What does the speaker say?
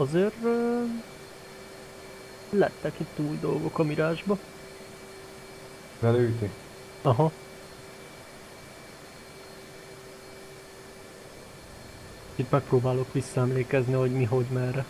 azért ö, lettek itt új dolgok a mirásba. Belőti. Aha. Itt megpróbálok visszaemlékezni, hogy mi, hogy, merre.